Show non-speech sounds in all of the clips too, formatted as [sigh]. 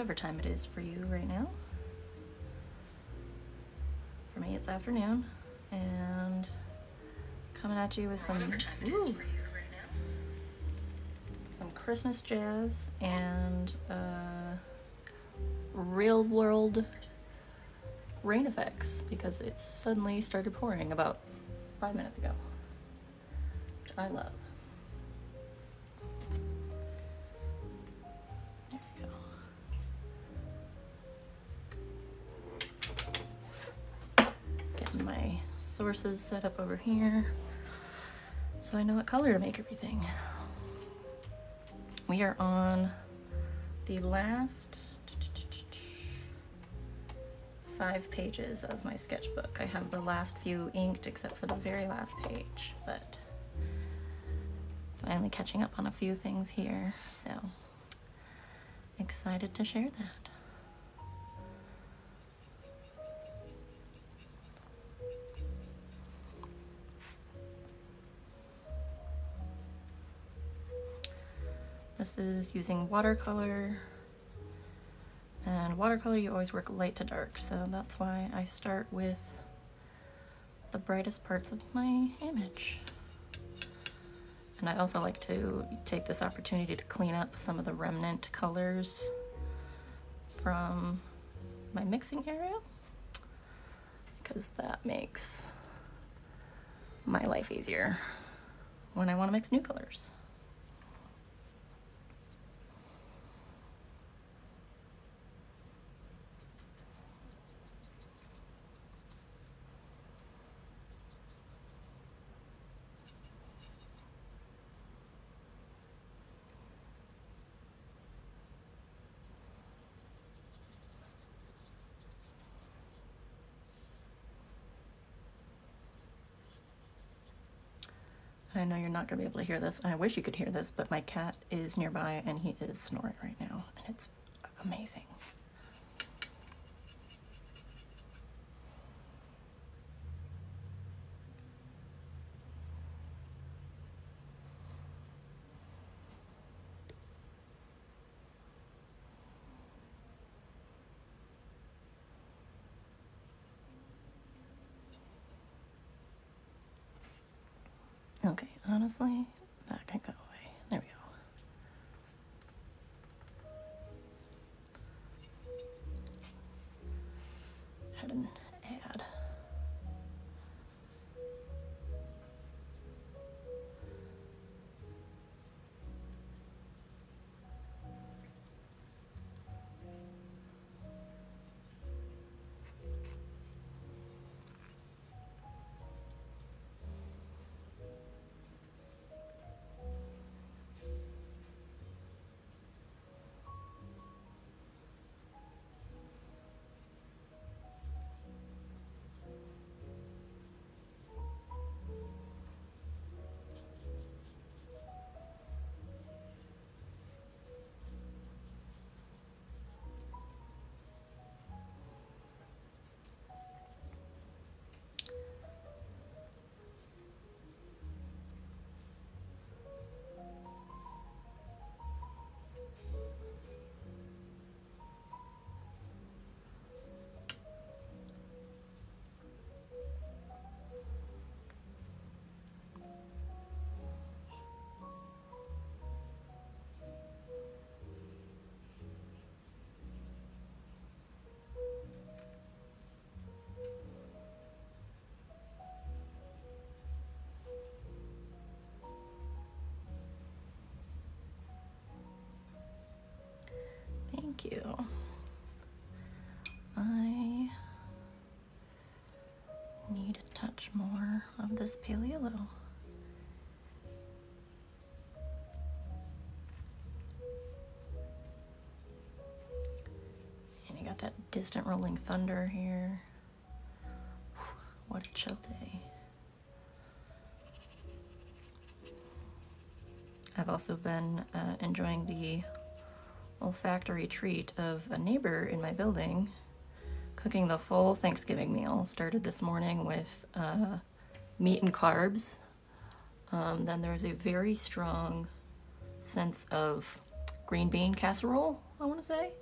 whatever time it is for you right now. For me, it's afternoon, and coming at you with some ooh, some Christmas jazz and uh, real world rain effects because it suddenly started pouring about five minutes ago, which I love. Sources set up over here so I know what color to make everything. We are on the last five pages of my sketchbook. I have the last few inked except for the very last page, but finally catching up on a few things here, so excited to share that. This is using watercolor. And watercolor, you always work light to dark, so that's why I start with the brightest parts of my image. And I also like to take this opportunity to clean up some of the remnant colors from my mixing area because that makes my life easier when I want to mix new colors. I know you're not going to be able to hear this. I wish you could hear this, but my cat is nearby and he is snoring right now, and it's amazing. Okay, honestly, Thank you. I need a touch more of this pale yellow. And you got that distant rolling thunder here. What a chill day. I've also been uh, enjoying the olfactory treat of a neighbor in my building cooking the full Thanksgiving meal. Started this morning with uh, meat and carbs. Um, then there's a very strong sense of green bean casserole, I want to say.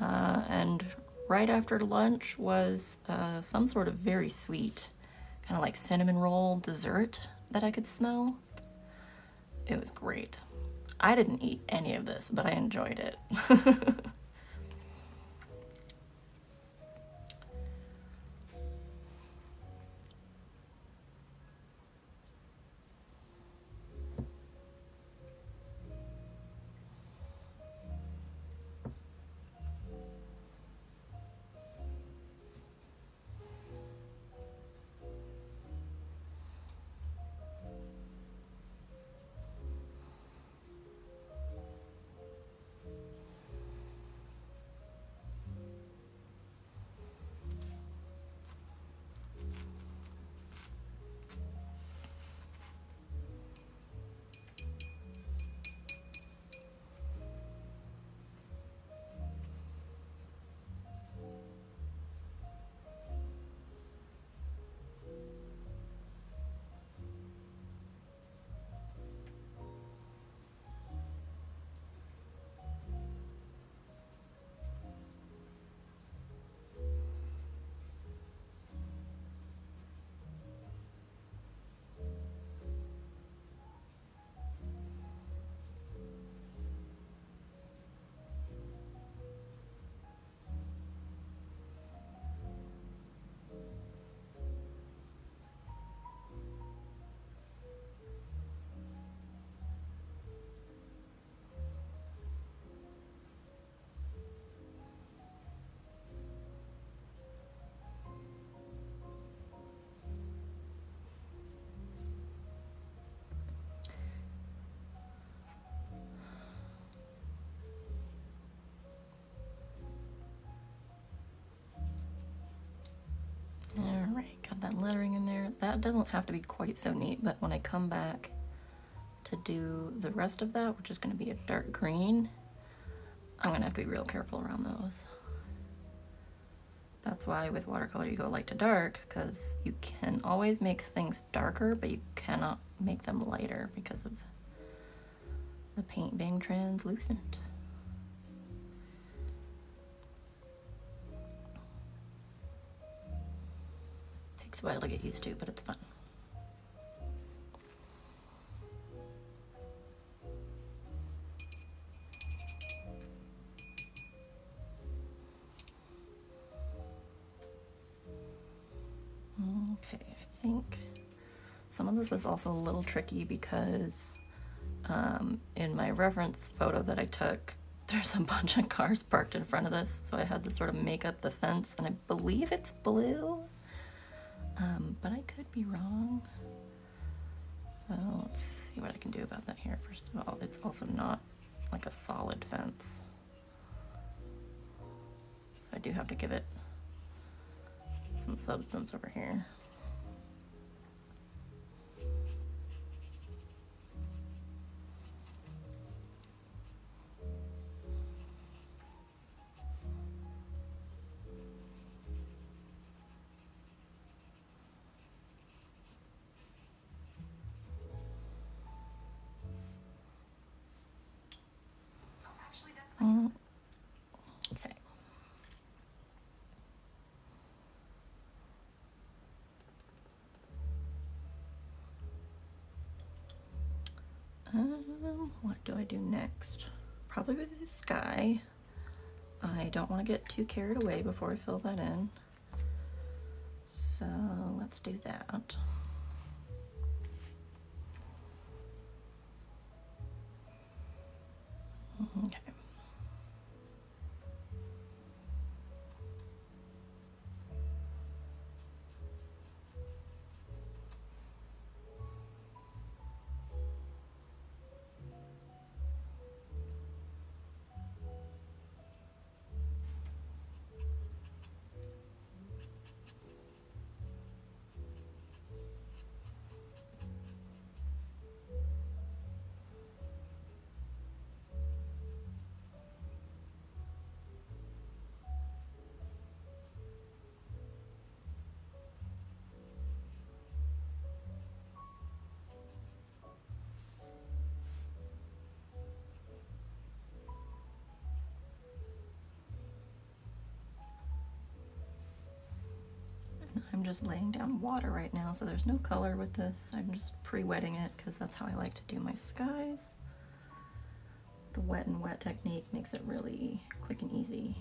Uh, and right after lunch was uh, some sort of very sweet, kind of like cinnamon roll dessert that I could smell. It was great. I didn't eat any of this, but I enjoyed it. [laughs] That lettering in there. That doesn't have to be quite so neat, but when I come back to do the rest of that, which is going to be a dark green, I'm going to have to be real careful around those. That's why with watercolor you go light to dark, because you can always make things darker, but you cannot make them lighter because of the paint being translucent. Takes a while to get used to, but it's fun. Okay, I think some of this is also a little tricky because um, in my reference photo that I took, [laughs] there's a bunch of cars parked in front of this, so I had to sort of make up the fence, and I believe it's blue, um, but I could be wrong. So let's see what I can do about that here. First of all, it's also not like a solid fence. So I do have to give it some substance over here. What do I do next? Probably with the sky. I don't want to get too carried away before I fill that in. So let's do that. Just laying down water right now, so there's no color with this. I'm just pre-wetting it because that's how I like to do my skies. The wet and wet technique makes it really quick and easy.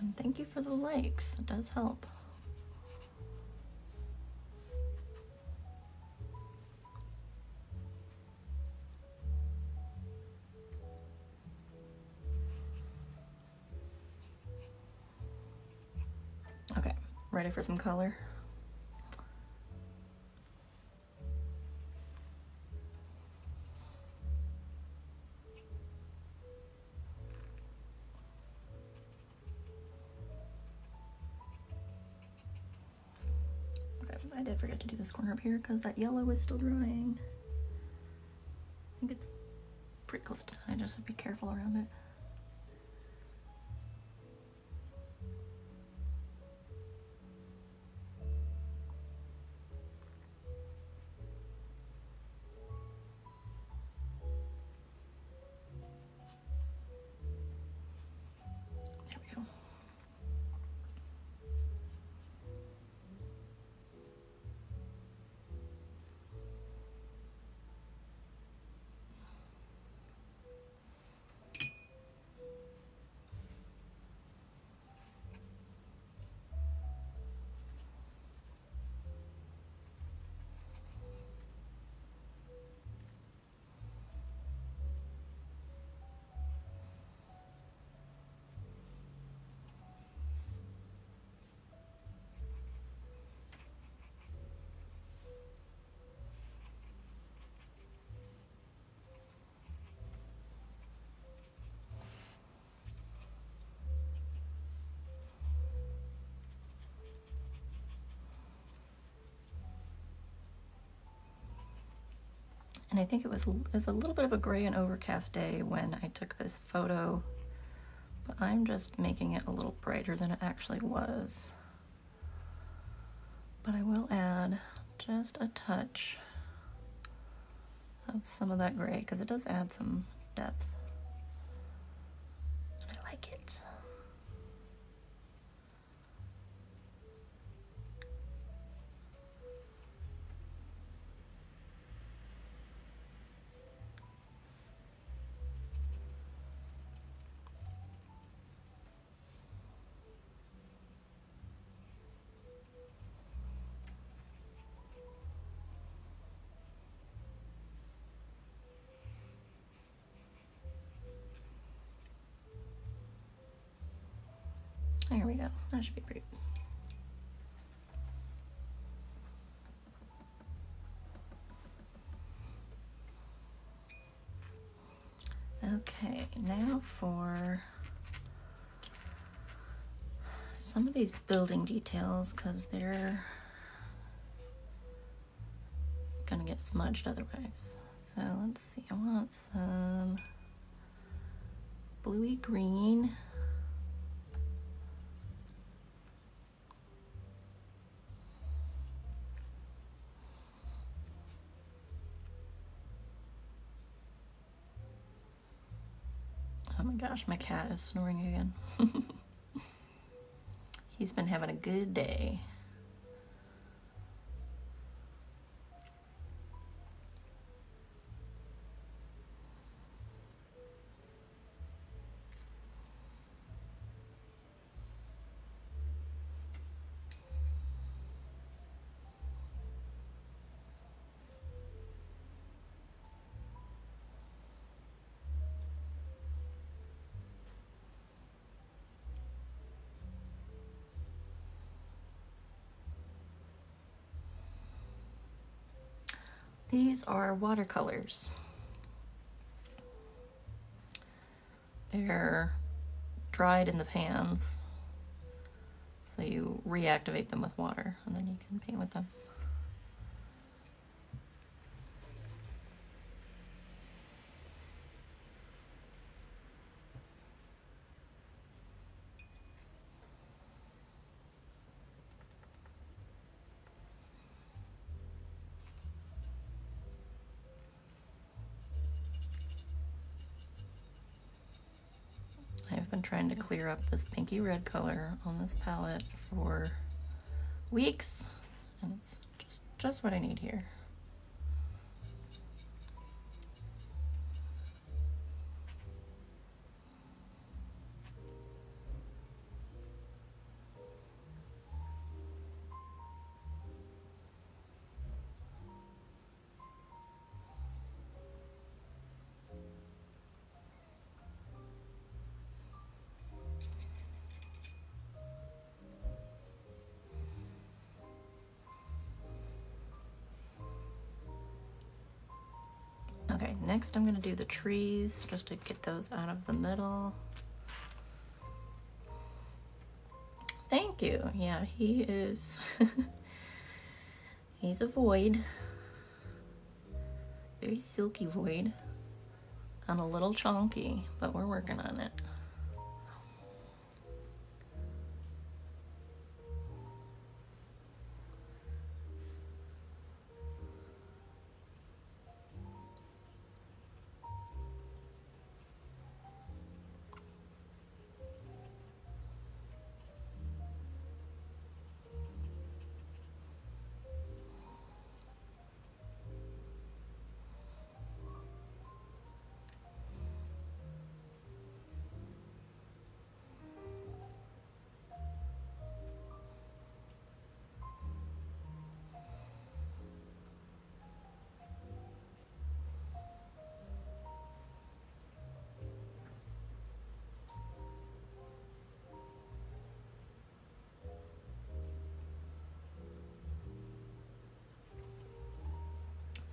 And thank you for the likes, it does help. For some color? Okay, I did forget to do this corner up here because that yellow is still drying. I think it's pretty close to done. I just have to be careful around it. And I think it was it was a little bit of a gray and overcast day when I took this photo, but I'm just making it a little brighter than it actually was. But I will add just a touch of some of that gray because it does add some depth. There we go. That should be pretty. Okay, now for some of these building details because they're gonna get smudged otherwise. So let's see, I want some bluey green. Gosh, my cat is snoring again. [laughs] He's been having a good day. These are watercolors. They're dried in the pans, so you reactivate them with water and then you can paint with them. Been trying to clear up this pinky red color on this palette for weeks, and it's just, just what I need here. Next I'm gonna do the trees just to get those out of the middle. Thank you. Yeah, he is. [laughs] He's a void. Very silky void. And a little chunky, but we're working on it.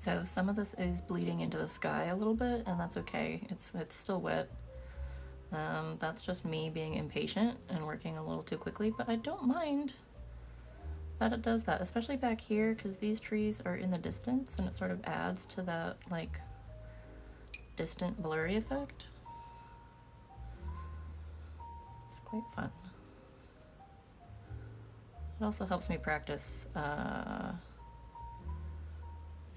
So some of this is bleeding into the sky a little bit, and that's okay. It's it's still wet. Um, that's just me being impatient and working a little too quickly, but I don't mind that it does that, especially back here because these trees are in the distance and it sort of adds to that like distant blurry effect. It's quite fun. It also helps me practice uh,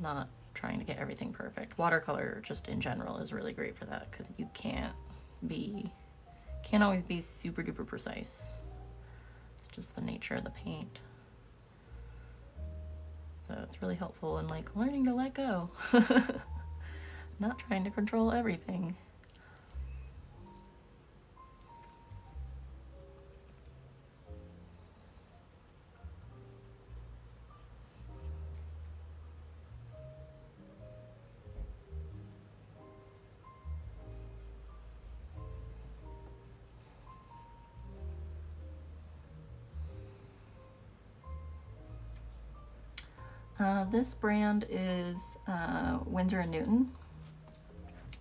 not trying to get everything perfect. Watercolor, just in general, is really great for that because you can't be, can't always be super duper precise. It's just the nature of the paint. So it's really helpful in like learning to let go, [laughs] not trying to control everything. This brand is uh, Winsor & Newton.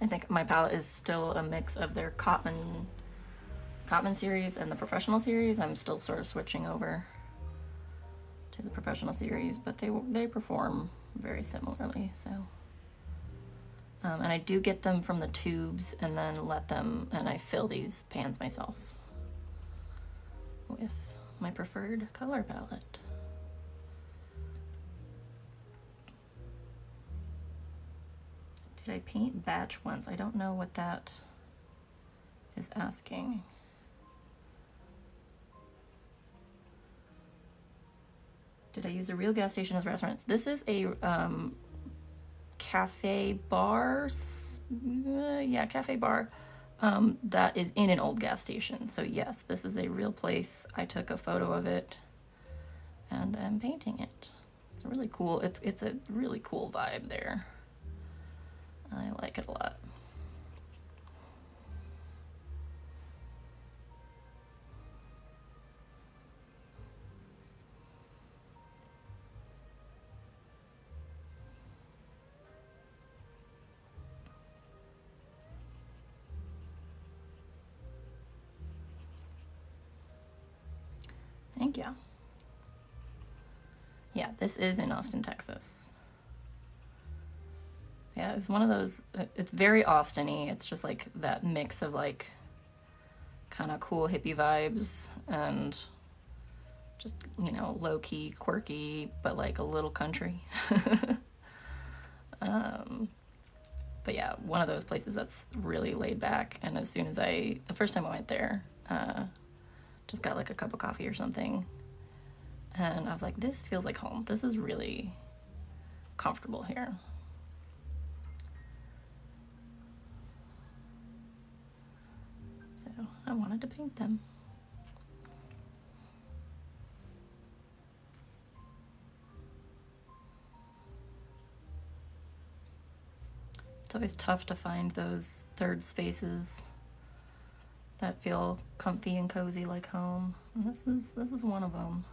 I think my palette is still a mix of their Cotman, Cotman series and the Professional series. I'm still sort of switching over to the Professional series, but they, they perform very similarly, so. Um, and I do get them from the tubes and then let them, and I fill these pans myself with my preferred color palette. Did I paint batch once? I don't know what that is asking. Did I use a real gas station as reference? This is a um, cafe bar. Uh, yeah, cafe bar um, that is in an old gas station. So yes, this is a real place. I took a photo of it and I'm painting it. It's really cool. It's it's a really cool vibe there. I like it a lot. Thank you. Yeah, this is in Austin, Texas. Yeah, it's one of those. It's very Austin-y. It's just like that mix of like kind of cool hippie vibes and just you know low key, quirky, but like a little country. [laughs] um, but yeah, one of those places that's really laid back. And as soon as I, the first time I went there, uh, just got like a cup of coffee or something. And I was like, this feels like home. This is really comfortable here. I wanted to paint them. It's always tough to find those third spaces that feel comfy and cozy like home. And this is this is one of them.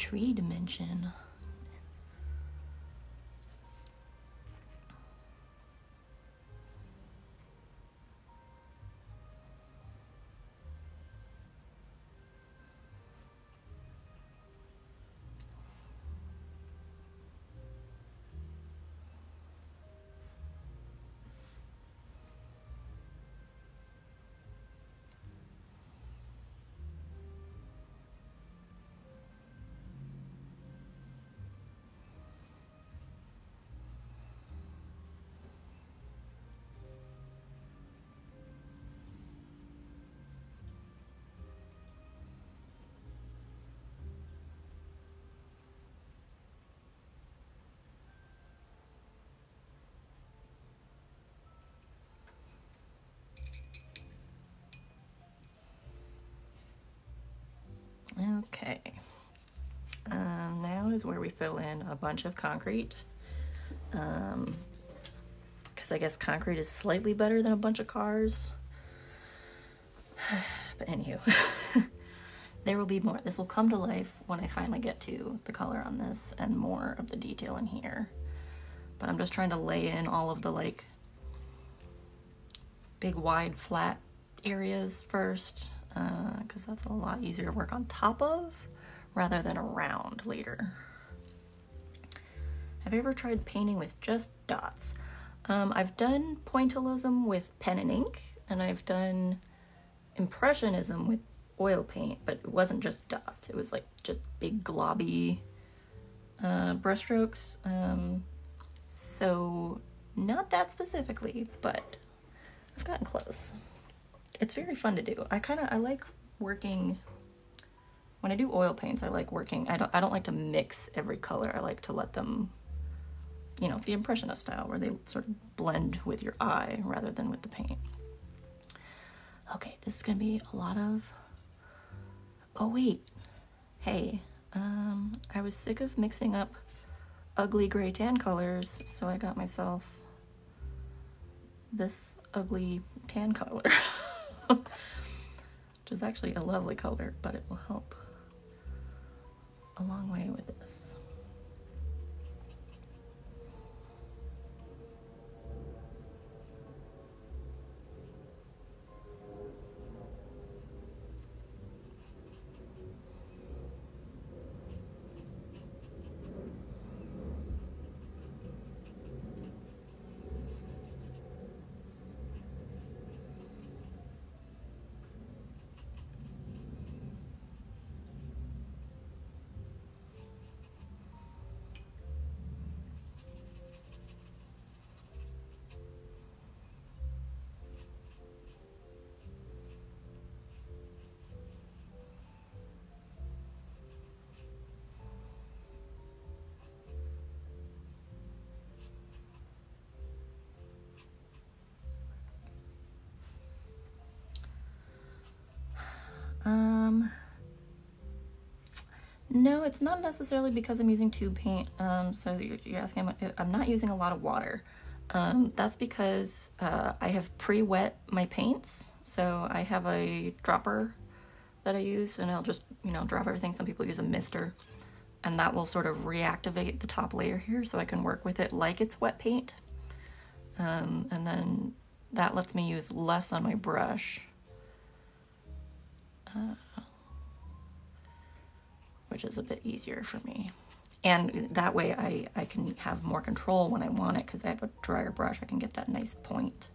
Tree dimension. Okay. Um, now is where we fill in a bunch of concrete. Um, because I guess concrete is slightly better than a bunch of cars. [sighs] but anywho, [laughs] there will be more. This will come to life when I finally get to the color on this and more of the detail in here. But I'm just trying to lay in all of the like big wide flat areas first because uh, that's a lot easier to work on top of rather than around later. Have you ever tried painting with just dots? Um, I've done pointillism with pen and ink, and I've done impressionism with oil paint, but it wasn't just dots. It was like just big globby uh, brushstrokes. Um, so not that specifically, but I've gotten close it's very fun to do. I kind of I like working when I do oil paints. I like working. I don't I don't like to mix every color. I like to let them, you know, the impressionist style where they sort of blend with your eye rather than with the paint. Okay, this is gonna be a lot of. Oh wait, hey, um, I was sick of mixing up ugly gray tan colors, so I got myself this ugly tan color. [laughs] which is actually a lovely color, but it will help a long way with this. No, it's not necessarily because I'm using tube paint. Um, so you're, you're asking, I'm not using a lot of water. Um, that's because uh, I have pre-wet my paints. So I have a dropper that I use and I'll just, you know, drop everything. Some people use a mister and that will sort of reactivate the top layer here so I can work with it like it's wet paint. Um, and then that lets me use less on my brush. Uh, which is a bit easier for me. And that way I, I can have more control when I want it because I have a drier brush. I can get that nice point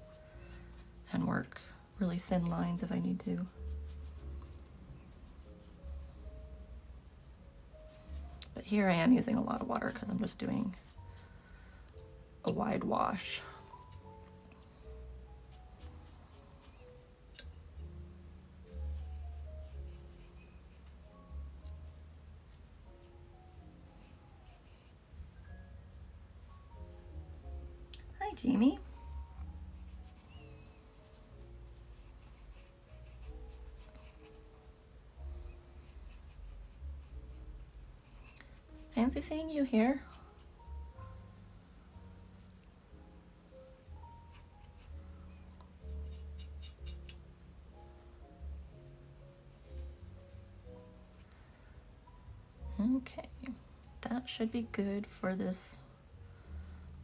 and work really thin lines if I need to. But here I am using a lot of water because I'm just doing a wide wash. Jamie. Fancy seeing you here. Okay, that should be good for this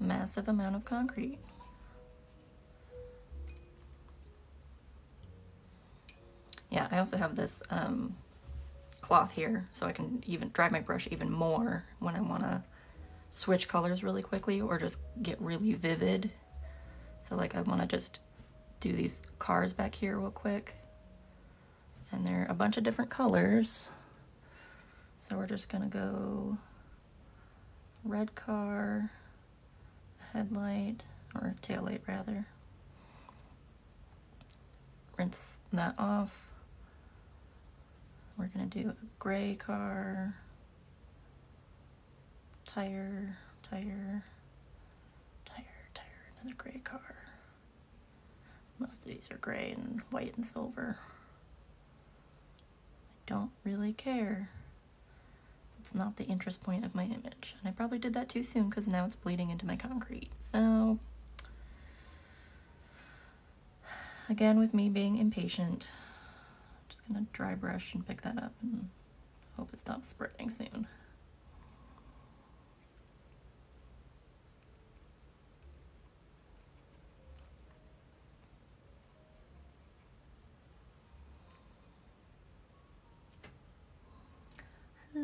massive amount of concrete. Yeah, I also have this um, cloth here so I can even dry my brush even more when I want to switch colors really quickly or just get really vivid. So like I want to just do these cars back here real quick. And they're a bunch of different colors. So we're just gonna go red car, headlight, or tail light rather. Rinse that off. We're gonna do a gray car, tire, tire, tire, tire, another gray car. Most of these are gray and white and silver. I don't really care. It's not the interest point of my image. And I probably did that too soon because now it's bleeding into my concrete. So, again, with me being impatient, I'm just gonna dry brush and pick that up and hope it stops spreading soon.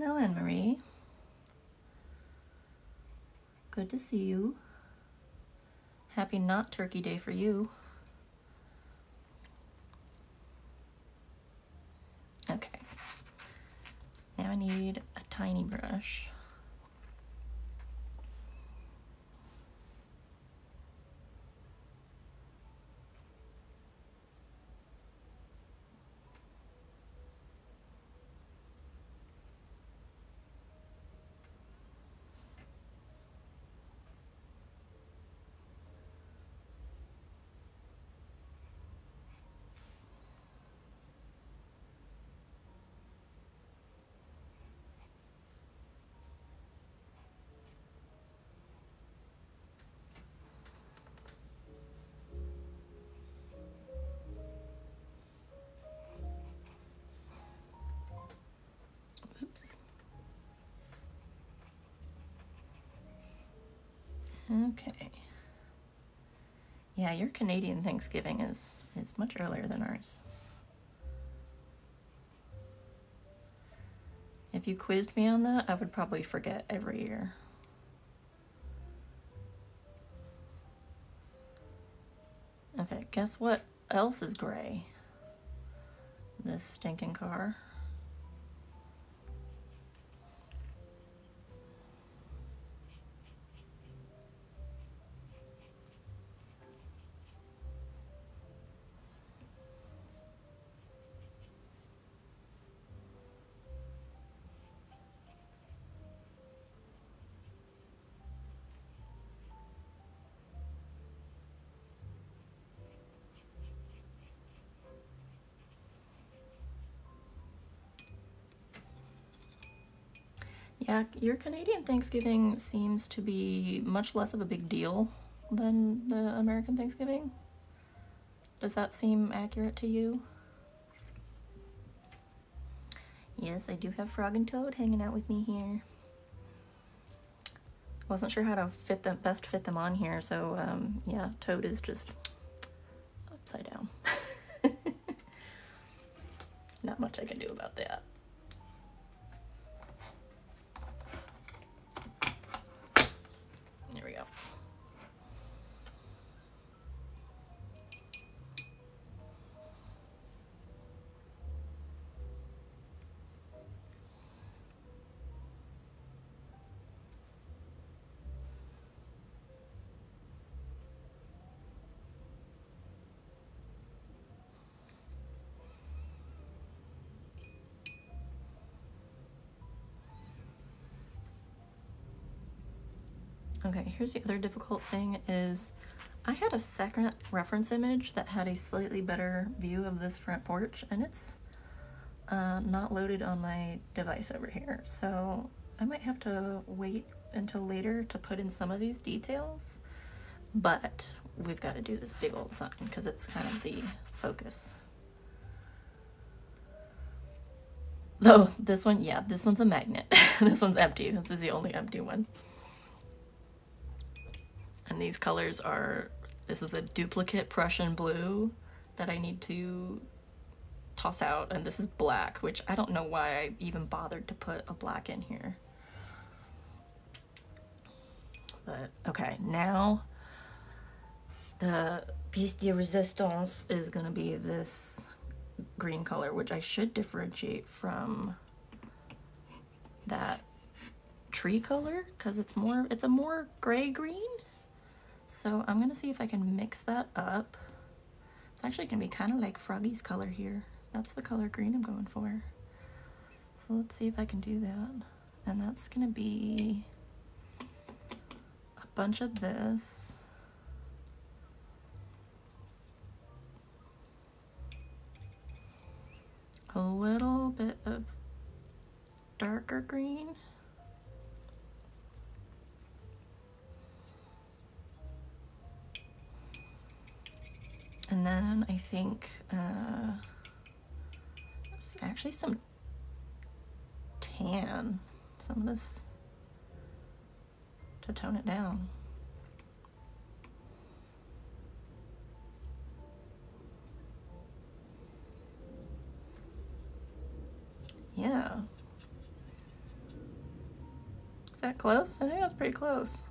Hello, Anne Marie. Good to see you. Happy not turkey day for you. Okay. Now I need a tiny brush. Okay. Yeah, your Canadian Thanksgiving is is much earlier than ours. If you quizzed me on that, I would probably forget every year. Okay, guess what else is gray? This stinking car. Your Canadian Thanksgiving seems to be much less of a big deal than the American Thanksgiving. Does that seem accurate to you? Yes, I do have Frog and Toad hanging out with me here. Wasn't sure how to fit them best fit them on here, so um, yeah, Toad is just upside down. [laughs] Not much I can do about that. Here's the other difficult thing is I had a second reference image that had a slightly better view of this front porch and it's uh, not loaded on my device over here. So I might have to wait until later to put in some of these details, but we've got to do this big old sign because it's kind of the focus. Though this one, yeah, this one's a magnet. [laughs] this one's empty. This is the only empty one. And these colors are, this is a duplicate Prussian blue that I need to toss out. And this is black, which I don't know why I even bothered to put a black in here. But okay, now the pièce de resistance is gonna be this green color, which I should differentiate from that tree color because it's more, it's a more gray green. So I'm gonna see if I can mix that up. It's actually gonna be kind of like Froggy's color here. That's the color green I'm going for. So let's see if I can do that. And that's gonna be a bunch of this. A little bit of darker green. And then I think uh, actually some tan, some of this to tone it down. Yeah. Is that close? I think that's pretty close.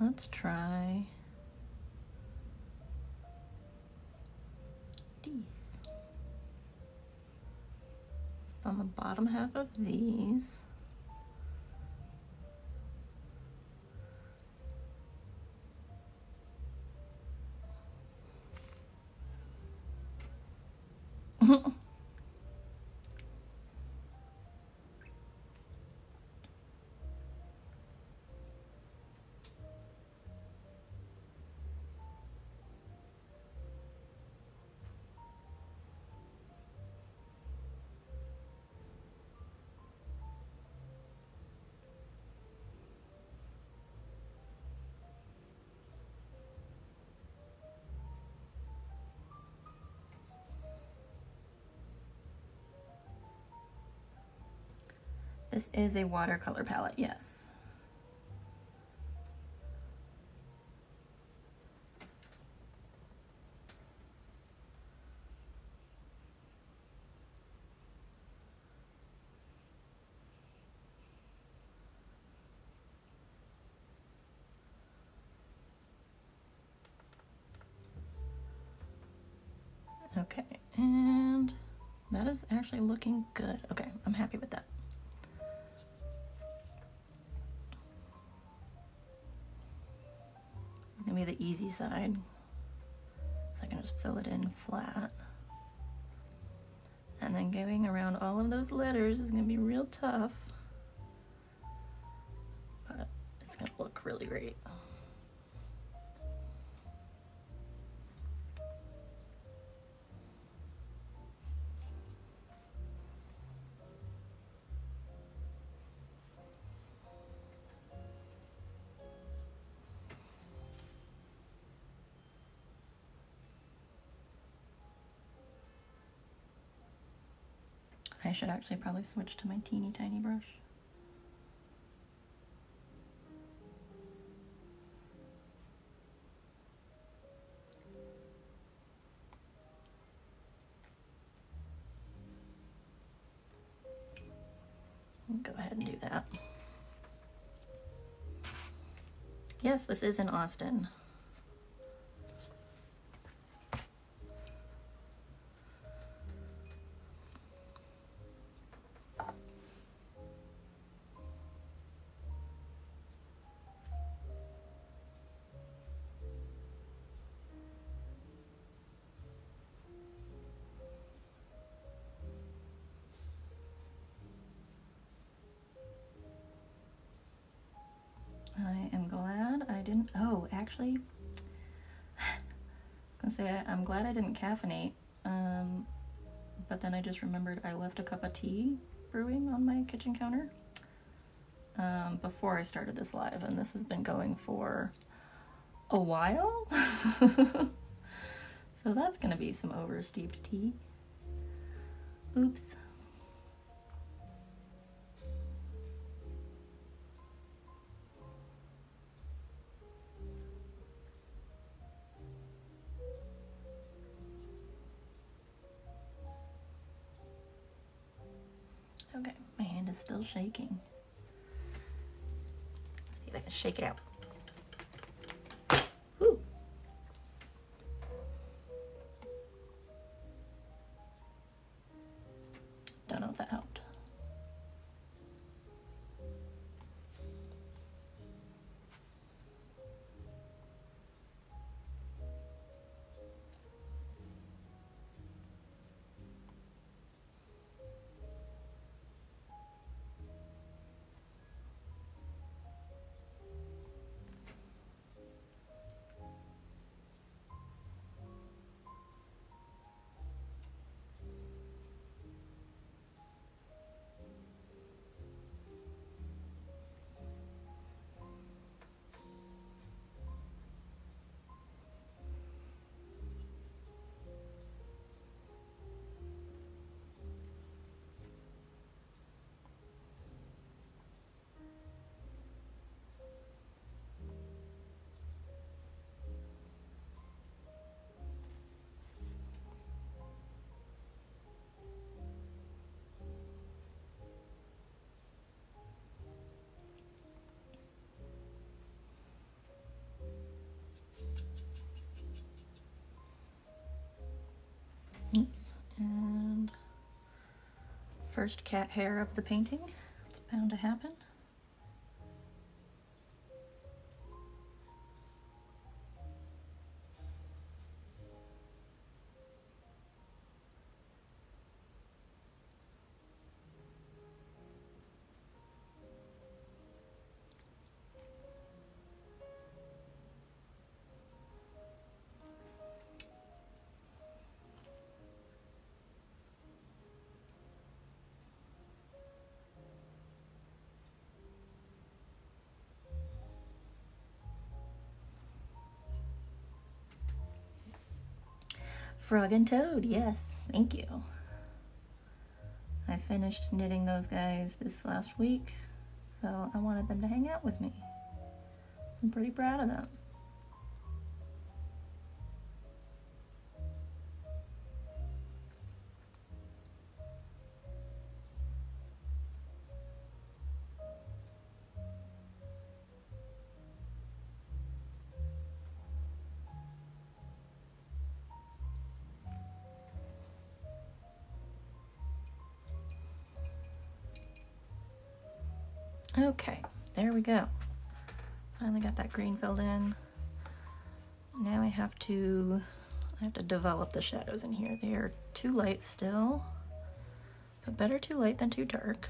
Let's try these. It's on the bottom half of these. This is a watercolor palette, yes. Okay, and that is actually looking good. Okay, I'm happy with that. The easy side. So I can just fill it in flat. And then going around all of those letters is gonna be real tough. But it's gonna look really great. I should actually probably switch to my teeny tiny brush. Go ahead and do that. Yes, this is in Austin. Actually, [sighs] I was gonna say I'm glad I didn't caffeinate. Um, but then I just remembered I left a cup of tea brewing on my kitchen counter um, before I started this live, and this has been going for a while. [laughs] so that's gonna be some oversteeped tea. Oops. Still shaking. Let's see if I can shake it out. Oops. And first cat hair of the painting. It's bound to happen. Frog and Toad, yes, thank you. I finished knitting those guys this last week, so I wanted them to hang out with me. I'm pretty proud of them. Okay, there we go. Finally got that green filled in. Now I have to I have to develop the shadows in here. They are too light still, but better too light than too dark.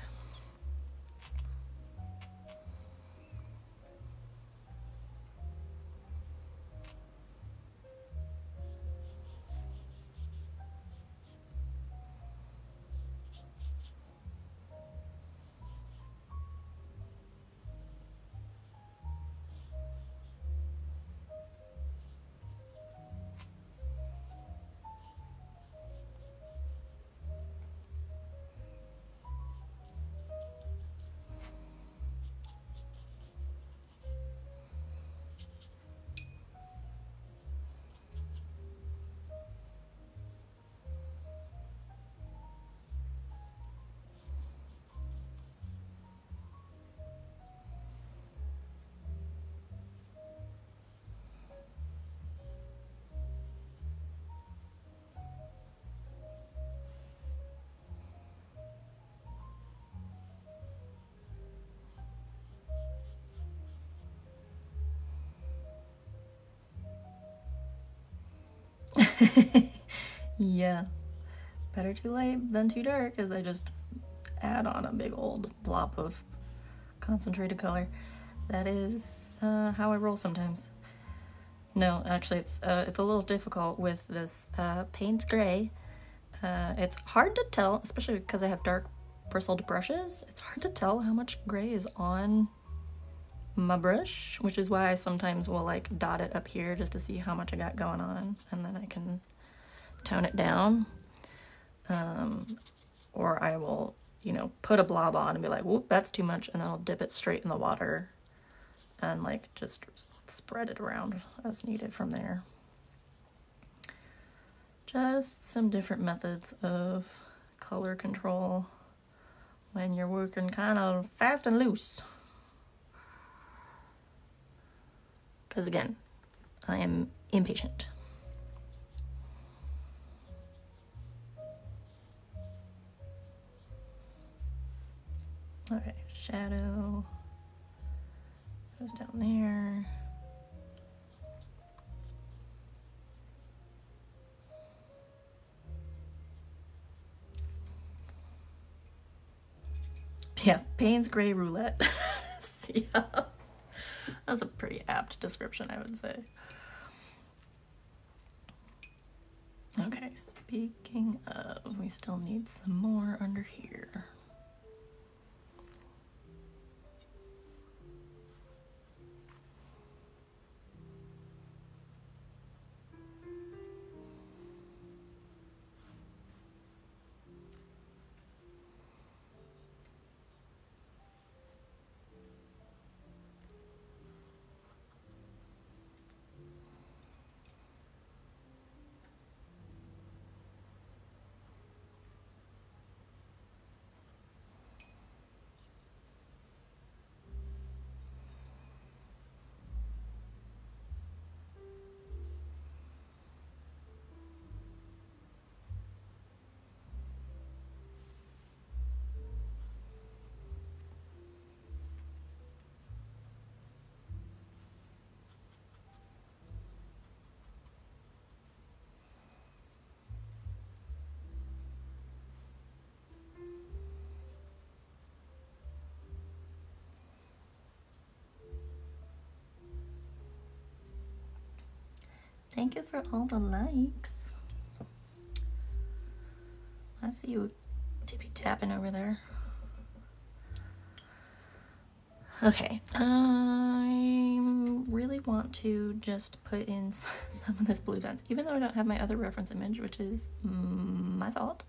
[laughs] yeah. Better too light than too dark as I just add on a big old blob of concentrated color. That is uh, how I roll sometimes. No, actually, it's uh, it's a little difficult with this uh, Payne's Gray. Uh, it's hard to tell, especially because I have dark bristled brushes. It's hard to tell how much gray is on my brush, which is why I sometimes will like dot it up here just to see how much I got going on, and then I can tone it down. Um, or I will, you know, put a blob on and be like, whoop, that's too much, and then I'll dip it straight in the water and like just spread it around as needed from there. Just some different methods of color control when you're working kind of fast and loose. Because again, I am impatient. Okay, shadow goes down there. Yeah, Payne's Gray Roulette. [laughs] yeah. That's a pretty apt description, I would say. Okay, speaking of, we still need some more under here. Thank you for all the likes. I see you tippy tapping over there. Okay, I really want to just put in [laughs] some of this blue vents, even though I don't have my other reference image, which is my fault.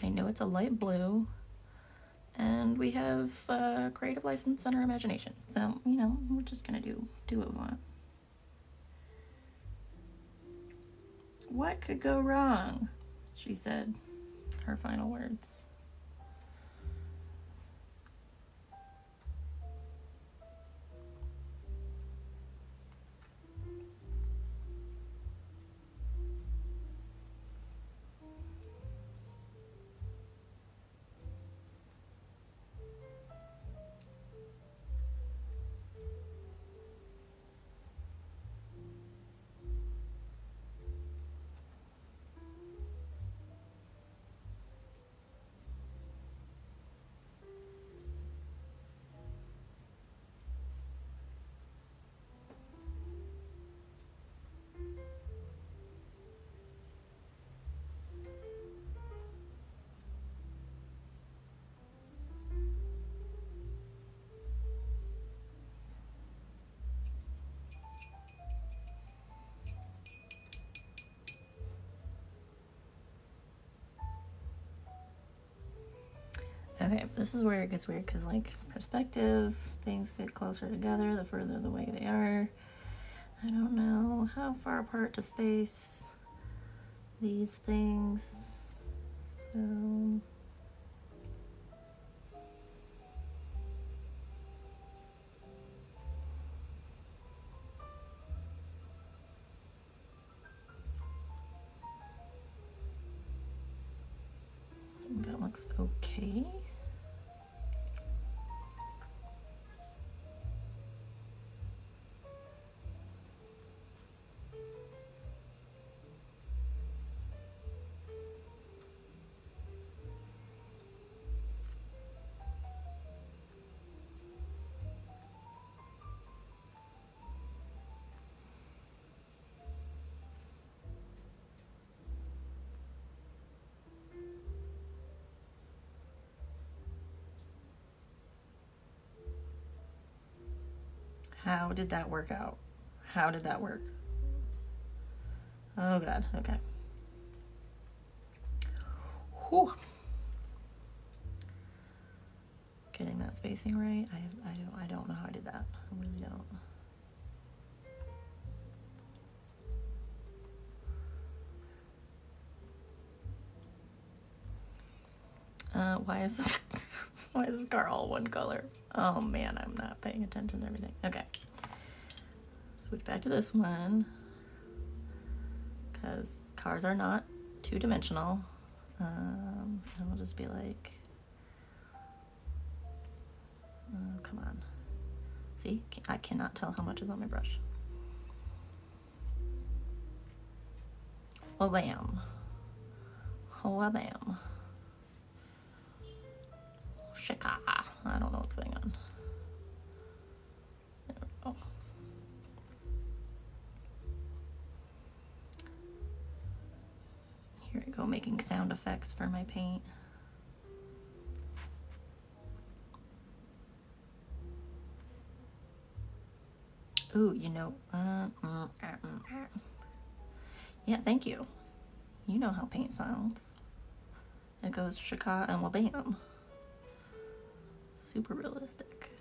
I know it's a light blue, and we have uh, creative license and our imagination. So, you know, we're just gonna do do what we want. What could go wrong? She said her final words. Okay, this is where it gets weird because, like, perspective, things get closer together the further the way they are. I don't know how far apart to space these things. So. Looks okay. How did that work out? How did that work? Oh god, okay. Whew. Getting that spacing right. I I don't I don't know how I did that. I really don't. Uh, why is this [laughs] why is this car all one color? Oh man, I'm not paying attention to everything. Okay. Switch back to this one. Because cars are not two dimensional. Um, and we'll just be like, oh, come on. See, I cannot tell how much is on my brush. Oh, bam. Oh, bam. Oh. Shaka. I don't know what's going on. Go. Here I go, making sound effects for my paint. Ooh, you know, uh, mm, uh, mm, uh. yeah, thank you. You know how paint sounds. It goes shaka and wabam. Super realistic.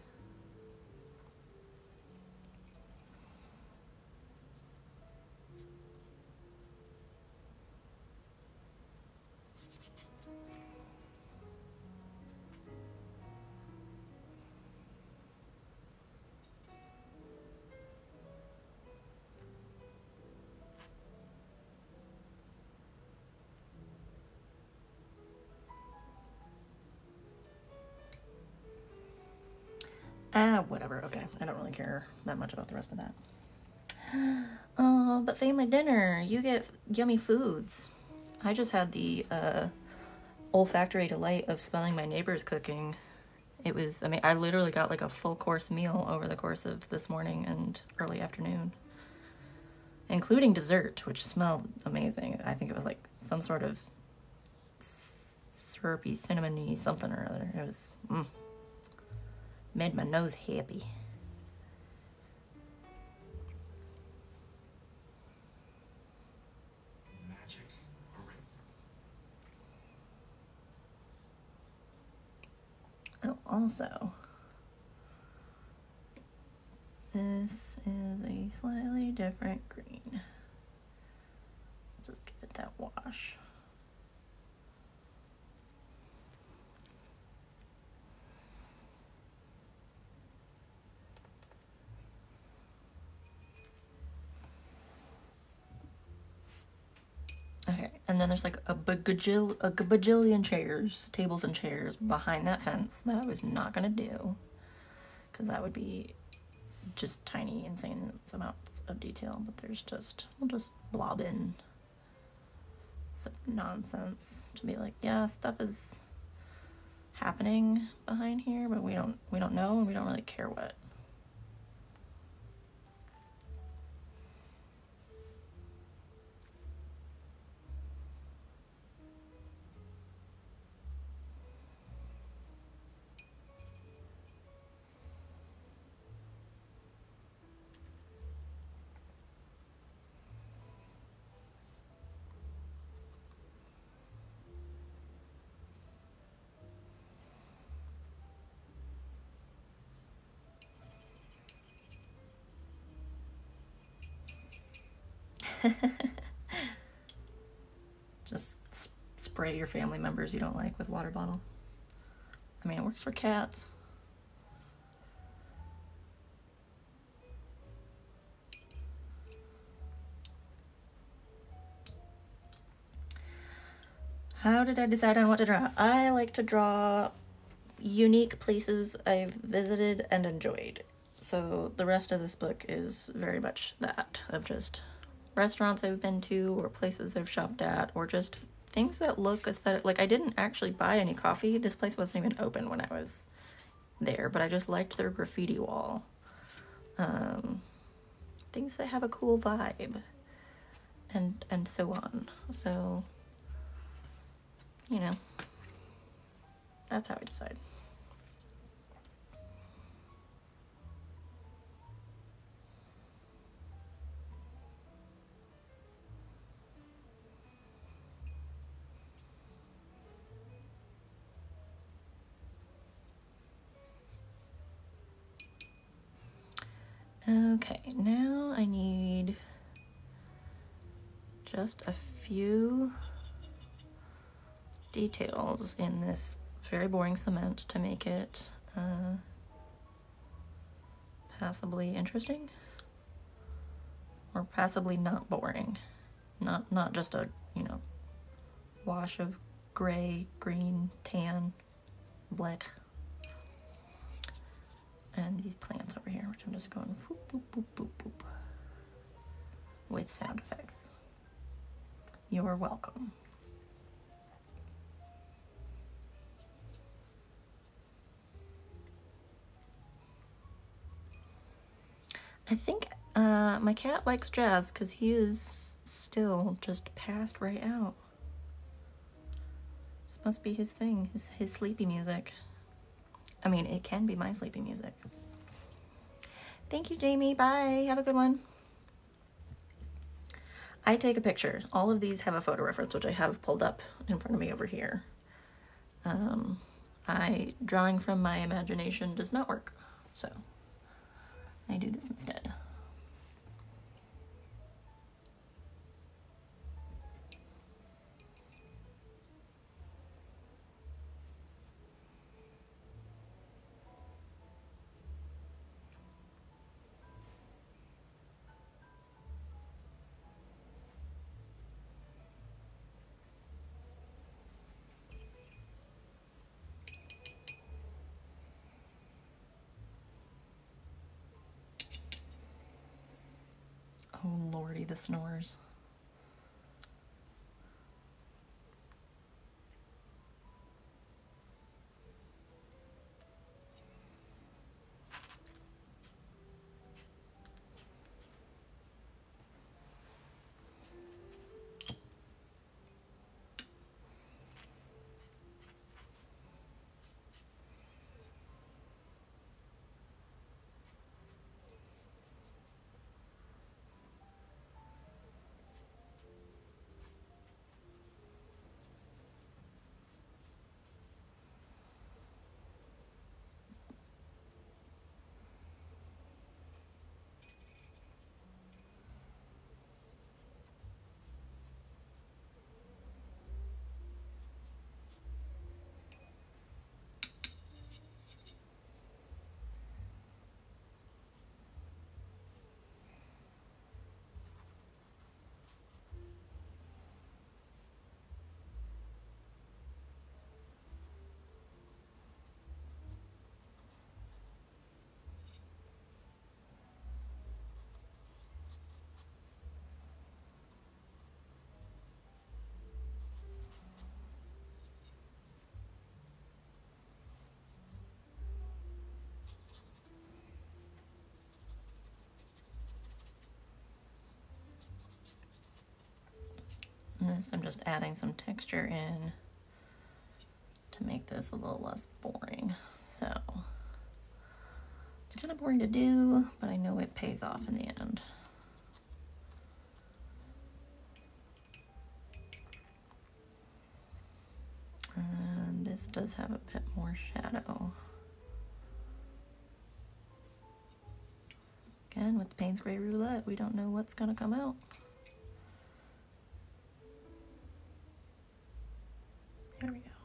Ah, whatever. Okay, I don't really care that much about the rest of that. Oh, [gasps] but family dinner, you get yummy foods. I just had the uh, olfactory delight of smelling my neighbor's cooking. It was, I mean, I literally got like a full course meal over the course of this morning and early afternoon, including dessert, which smelled amazing. I think it was like some sort of syrupy, cinnamony something or other. It was, mm made my nose happy. Oh, also, this is a slightly different green. Just give it that wash. Then there's like a bajil a bajillion chairs, tables and chairs behind that fence that I was not gonna do, because that would be just tiny, insane amounts of detail. But there's just we'll just blob in some nonsense to be like, yeah, stuff is happening behind here, but we don't we don't know and we don't really care what. [laughs] Just spray your family members you don't like with water bottle. I mean, it works for cats. How did I decide on what to draw? I like to draw unique places I've visited and enjoyed. So the rest of this book is very much that of just restaurants I've been to or places I've shopped at or just things that look aesthetic. Like I didn't actually buy any coffee. This place wasn't even open when I was there, but I just liked their graffiti wall. Um, things that have a cool vibe and and so on. So you know, that's how I decide. Okay, now I need just a few details in this very boring cement to make it uh, passably interesting or passably not boring. Not not just a you know wash of gray green tan black and these plants over here which I'm just going boop, with sound effects you're welcome I think uh, my cat likes jazz because he is still just passed right out. This must be his thing, his, his sleepy music. I mean, it can be my sleepy music. Thank you, Jamie. Bye. Have a good one. I take a picture. All of these have a photo reference, which I have pulled up in front of me over here. Um, I drawing from my imagination does not work, so. I do this instead. The snores. This, I'm just adding some texture in to make this a little less boring. So it's kind of boring to do, but I know it pays off in the end. And this does have a bit more shadow. Again, with Payne's Gray Roulette, we don't know what's gonna come out. There we go.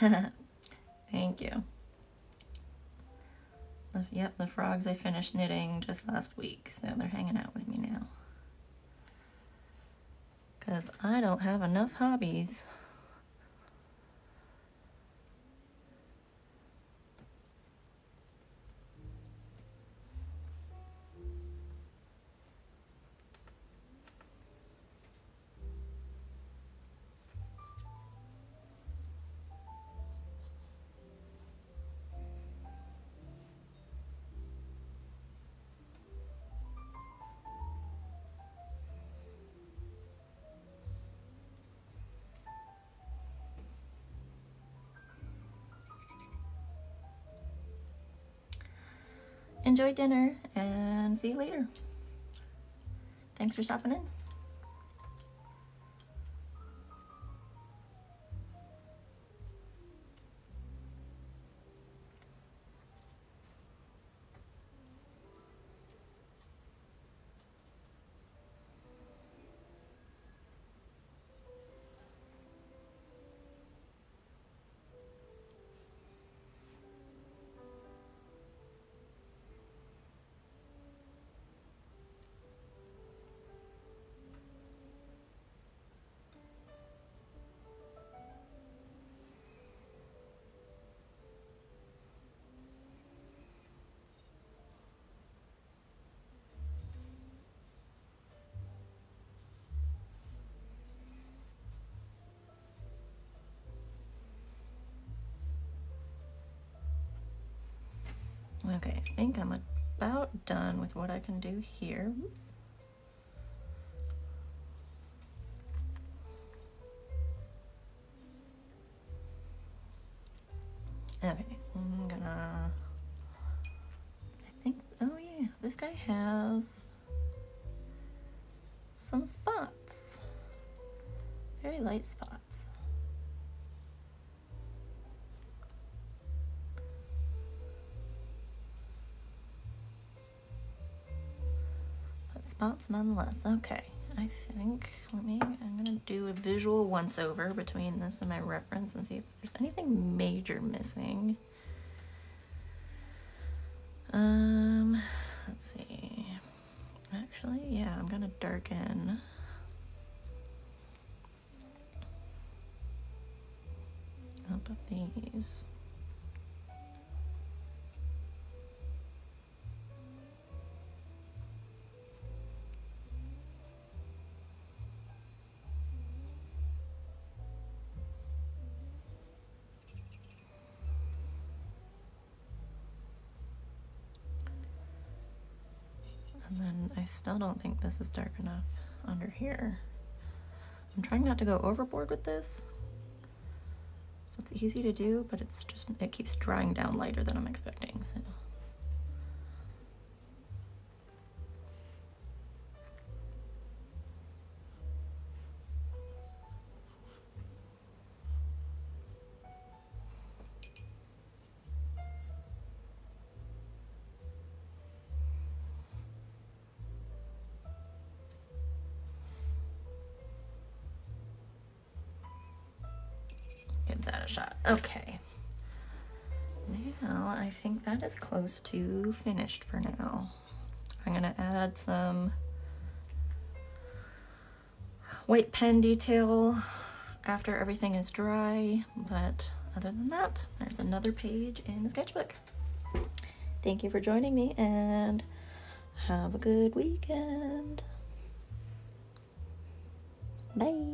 [laughs] Thank you. Yep, the frogs I finished knitting just last week, so they're hanging out with me now. Because I don't have enough hobbies. Enjoy dinner and see you later. Thanks for stopping in. Okay, I think I'm about done with what I can do here. Oops. Okay, I'm gonna, I think, oh yeah, this guy has some spots, very light spots. Spots nonetheless. Okay, I think, let me, I'm gonna do a visual once over between this and my reference and see if there's anything major missing. Um, let's see. Actually, yeah, I'm gonna darken. Up of these. Still don't think this is dark enough under here. I'm trying not to go overboard with this. So it's easy to do, but it's just, it keeps drying down lighter than I'm expecting, so. Okay. Now I think that is close to finished for now. I'm gonna add some white pen detail after everything is dry, but other than that, there's another page in the sketchbook. Thank you for joining me and have a good weekend. Bye.